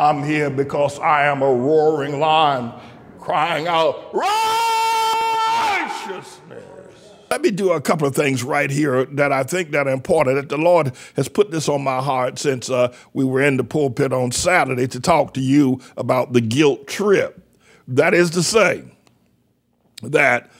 I'm here because I am a roaring lion crying out, righteousness. Let me do a couple of things right here that I think that are important. That the Lord has put this on my heart since uh, we were in the pulpit on Saturday to talk to you about the guilt trip. That is to say, that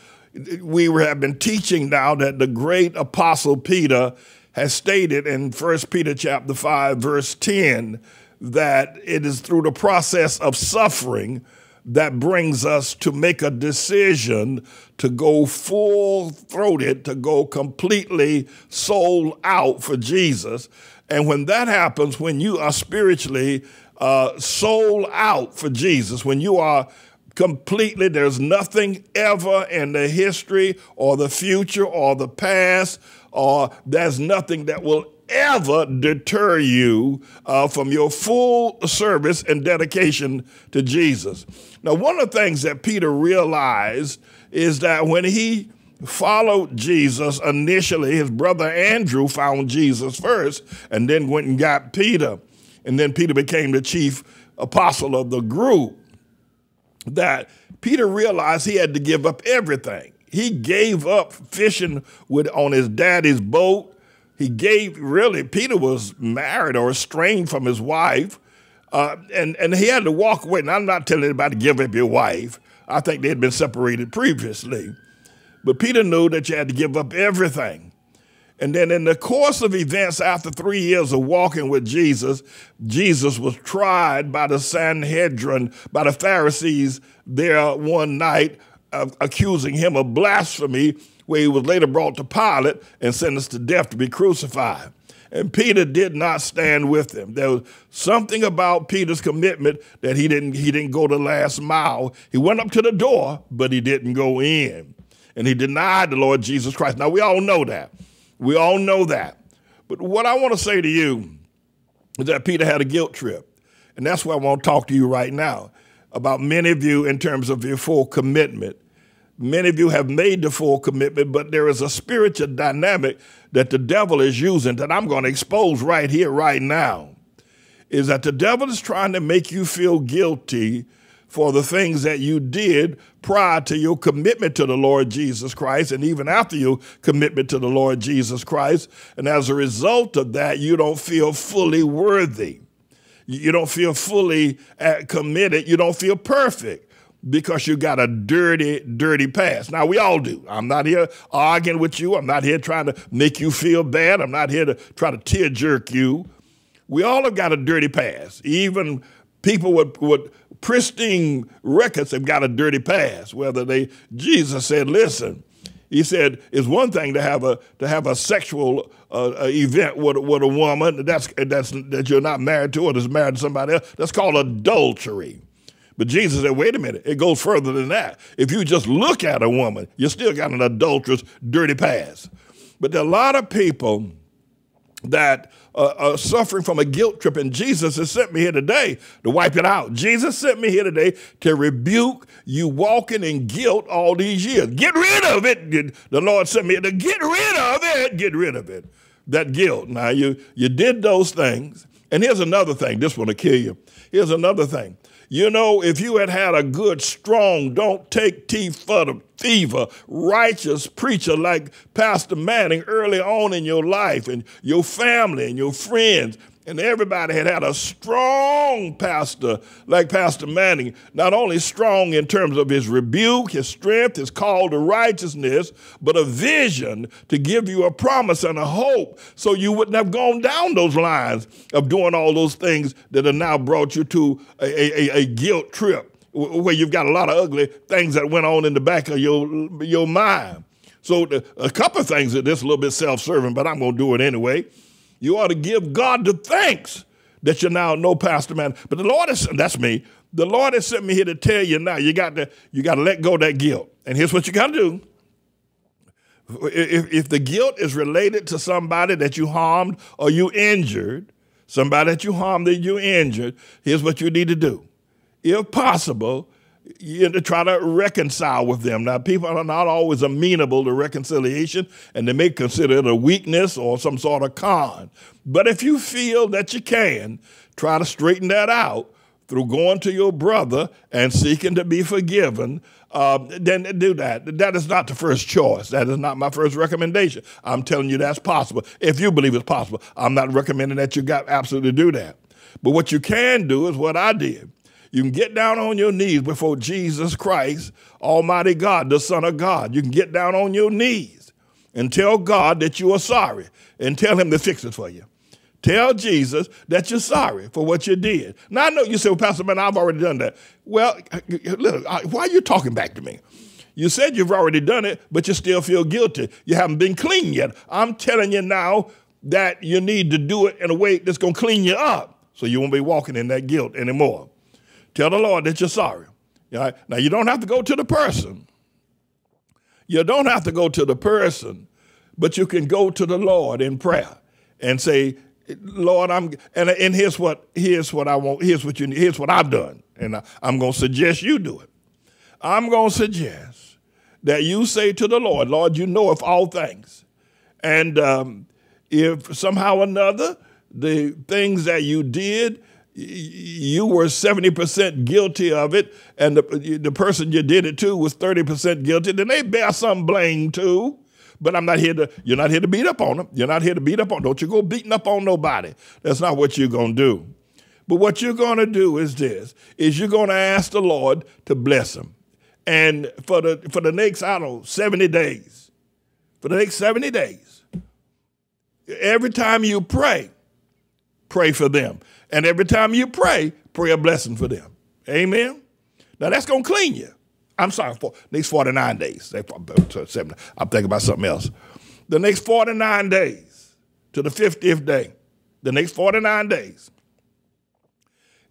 we have been teaching now that the great apostle Peter has stated in 1 Peter chapter 5 verse 10 that it is through the process of suffering that brings us to make a decision to go full throated, to go completely sold out for Jesus. And when that happens, when you are spiritually uh, sold out for Jesus, when you are completely, there's nothing ever in the history or the future or the past, or there's nothing that will ever deter you uh, from your full service and dedication to Jesus. Now, one of the things that Peter realized is that when he followed Jesus initially, his brother Andrew found Jesus first and then went and got Peter. And then Peter became the chief apostle of the group. That Peter realized he had to give up everything. He gave up fishing with on his daddy's boat he gave, really, Peter was married or estranged from his wife, uh, and, and he had to walk away. And I'm not telling anybody to give up your wife. I think they had been separated previously. But Peter knew that you had to give up everything. And then in the course of events, after three years of walking with Jesus, Jesus was tried by the Sanhedrin, by the Pharisees there one night, uh, accusing him of blasphemy where he was later brought to Pilate and sentenced to death to be crucified. And Peter did not stand with him. There was something about Peter's commitment that he didn't, he didn't go the last mile. He went up to the door, but he didn't go in. And he denied the Lord Jesus Christ. Now, we all know that. We all know that. But what I want to say to you is that Peter had a guilt trip. And that's why I want to talk to you right now about many of you in terms of your full commitment Many of you have made the full commitment, but there is a spiritual dynamic that the devil is using that I'm going to expose right here, right now. Is that the devil is trying to make you feel guilty for the things that you did prior to your commitment to the Lord Jesus Christ and even after your commitment to the Lord Jesus Christ. And as a result of that, you don't feel fully worthy. You don't feel fully uh, committed. You don't feel perfect because you got a dirty, dirty past. Now, we all do. I'm not here arguing with you. I'm not here trying to make you feel bad. I'm not here to try to tear jerk you. We all have got a dirty past. Even people with, with pristine records have got a dirty past. Whether they, Jesus said, listen, he said it's one thing to have a to have a sexual uh, event with, with a woman that's that's that you're not married to or that's married to somebody else. That's called adultery. But Jesus said, wait a minute, it goes further than that. If you just look at a woman, you still got an adulterous, dirty past. But there are a lot of people that uh, are suffering from a guilt trip, and Jesus has sent me here today to wipe it out. Jesus sent me here today to rebuke you walking in guilt all these years. Get rid of it. The Lord sent me to get rid of it. Get rid of it. That guilt. Now you you did those things, and here's another thing. This one will kill you. Here's another thing. You know, if you had had a good, strong, don't take tea for the fever, righteous preacher like Pastor Manning early on in your life and your family and your friends, and everybody had had a strong pastor like Pastor Manning, not only strong in terms of his rebuke, his strength, his call to righteousness, but a vision to give you a promise and a hope so you wouldn't have gone down those lines of doing all those things that have now brought you to a, a, a guilt trip where you've got a lot of ugly things that went on in the back of your, your mind. So a couple of things that this a little bit self-serving, but I'm going to do it anyway. You ought to give God the thanks that you now know Pastor Man. But the Lord is that's me. The Lord has sent me here to tell you now. You got to you got to let go that guilt. And here's what you got to do. If, if the guilt is related to somebody that you harmed or you injured, somebody that you harmed that you injured, here's what you need to do. If possible, you to try to reconcile with them. Now, people are not always amenable to reconciliation, and they may consider it a weakness or some sort of con. But if you feel that you can, try to straighten that out through going to your brother and seeking to be forgiven, uh, then do that. That is not the first choice. That is not my first recommendation. I'm telling you that's possible. If you believe it's possible, I'm not recommending that you got absolutely do that. But what you can do is what I did. You can get down on your knees before Jesus Christ, Almighty God, the Son of God. You can get down on your knees and tell God that you are sorry and tell Him to fix it for you. Tell Jesus that you're sorry for what you did. Now, I know you say, well, Pastor Man, I've already done that. Well, look, why are you talking back to me? You said you've already done it, but you still feel guilty. You haven't been clean yet. I'm telling you now that you need to do it in a way that's going to clean you up so you won't be walking in that guilt anymore. Tell the Lord that you're sorry. Now, you don't have to go to the person. You don't have to go to the person, but you can go to the Lord in prayer and say, Lord, I'm and, and here's what here's what I want. Here's what you need. Here's what I've done, and I, I'm going to suggest you do it. I'm going to suggest that you say to the Lord, Lord, you know of all things, and um, if somehow or another the things that you did, you were 70% guilty of it, and the, the person you did it to was 30% guilty, then they bear some blame too. But I'm not here to, you're not here to beat up on them. You're not here to beat up on, don't you go beating up on nobody. That's not what you're going to do. But what you're going to do is this, is you're going to ask the Lord to bless them. And for the, for the next, I don't know, 70 days, for the next 70 days, every time you pray, pray for them. And every time you pray, pray a blessing for them. Amen? Now that's going to clean you. I'm sorry, for next 49 days. I'm thinking about something else. The next 49 days to the 50th day, the next 49 days,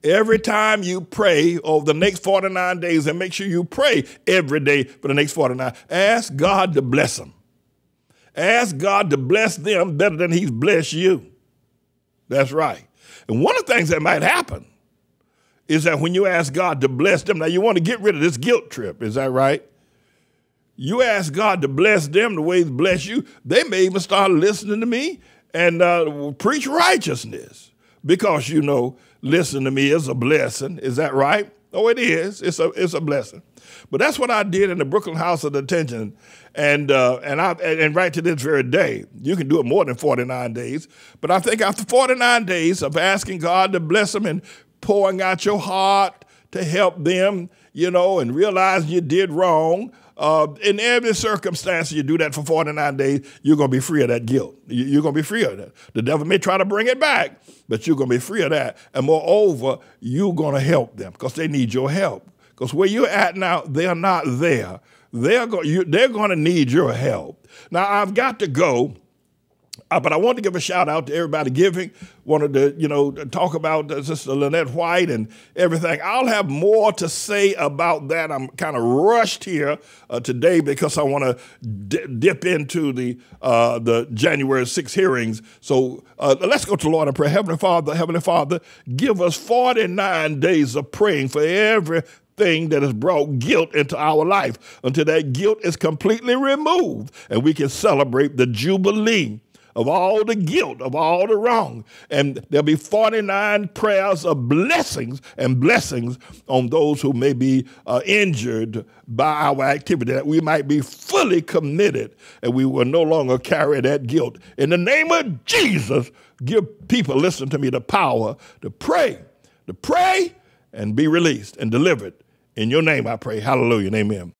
every time you pray over the next 49 days, and make sure you pray every day for the next 49, ask God to bless them. Ask God to bless them better than He's blessed you. That's right. And one of the things that might happen is that when you ask God to bless them, now you want to get rid of this guilt trip, is that right? You ask God to bless them the way He blessed you, they may even start listening to me and uh, preach righteousness because you know, listen to me is a blessing. Is that right? Oh, it is. It's a it's a blessing. But that's what I did in the Brooklyn House of Detention, and uh, and I and right to this very day, you can do it more than forty nine days. But I think after forty nine days of asking God to bless them and pouring out your heart to help them, you know, and realizing you did wrong. Uh, in every circumstance, you do that for 49 days, you're going to be free of that guilt. You're going to be free of that. The devil may try to bring it back, but you're going to be free of that. And moreover, you're going to help them because they need your help. Because where you're at now, they're not there. They're, go- you, they're going to need your help. Now, I've got to go uh, but I want to give a shout out to everybody giving. Wanted to, you know, talk about uh, Sister Lynette White and everything. I'll have more to say about that. I'm kind of rushed here uh, today because I want to dip into the uh, the January 6 hearings. So uh, let's go to the Lord and pray. Heavenly Father, Heavenly Father, give us 49 days of praying for every thing that has brought guilt into our life until that guilt is completely removed and we can celebrate the Jubilee of all the guilt, of all the wrong. And there'll be 49 prayers of blessings and blessings on those who may be uh, injured by our activity, that we might be fully committed and we will no longer carry that guilt. In the name of Jesus, give people, listen to me, the power to pray, to pray and be released and delivered. In your name I pray. Hallelujah and amen.